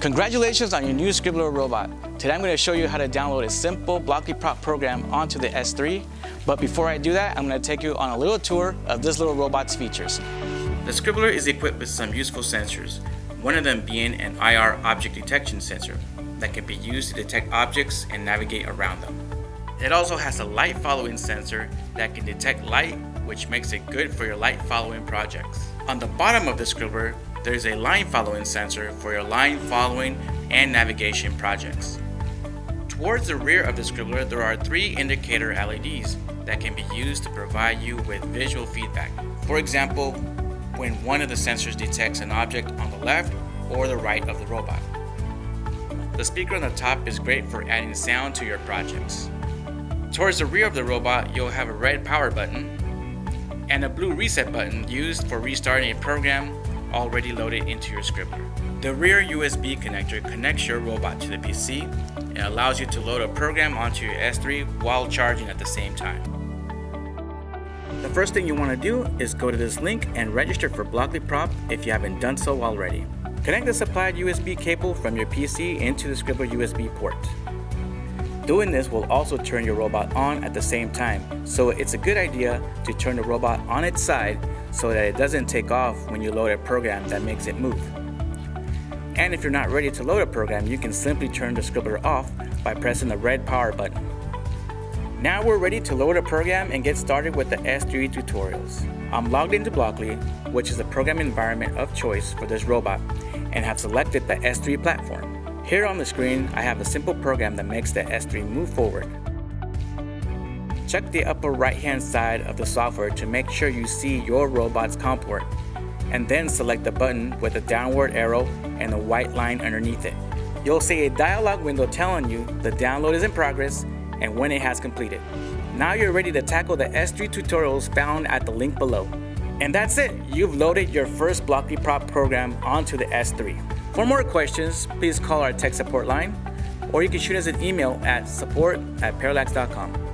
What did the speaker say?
Congratulations on your new Scribbler robot. Today I'm going to show you how to download a simple Blockly Prop program onto the S3. But before I do that, I'm going to take you on a little tour of this little robot's features. The Scribbler is equipped with some useful sensors, one of them being an IR object detection sensor that can be used to detect objects and navigate around them. It also has a light following sensor that can detect light, which makes it good for your light following projects. On the bottom of the Scribbler, there is a line following sensor for your line following and navigation projects. Towards the rear of the Scribbler, there are three indicator LEDs that can be used to provide you with visual feedback. For example, when one of the sensors detects an object on the left or the right of the robot. The speaker on the top is great for adding sound to your projects. Towards the rear of the robot, you'll have a red power button and a blue reset button used for restarting a program already loaded into your Scribbler. The rear USB connector connects your robot to the PC and allows you to load a program onto your S3 while charging at the same time. The first thing you want to do is go to this link and register for Blockly Prop if you haven't done so already. Connect the supplied USB cable from your PC into the Scribbler USB port. Doing this will also turn your robot on at the same time, so it's a good idea to turn the robot on its side so that it doesn't take off when you load a program that makes it move. And if you're not ready to load a program, you can simply turn the Scribbler off by pressing the red power button. Now we're ready to load a program and get started with the S3 tutorials. I'm logged into Blockly, which is the program environment of choice for this robot, and have selected the S3 platform. Here on the screen, I have a simple program that makes the S3 move forward. Check the upper right hand side of the software to make sure you see your robot's COM port, and then select the button with the downward arrow and the white line underneath it. You'll see a dialog window telling you the download is in progress and when it has completed. Now you're ready to tackle the S3 tutorials found at the link below. And that's it, you've loaded your first Blockly Prop program onto the S3. For more questions, please call our tech support line, or you can shoot us an email at support at parallax.com.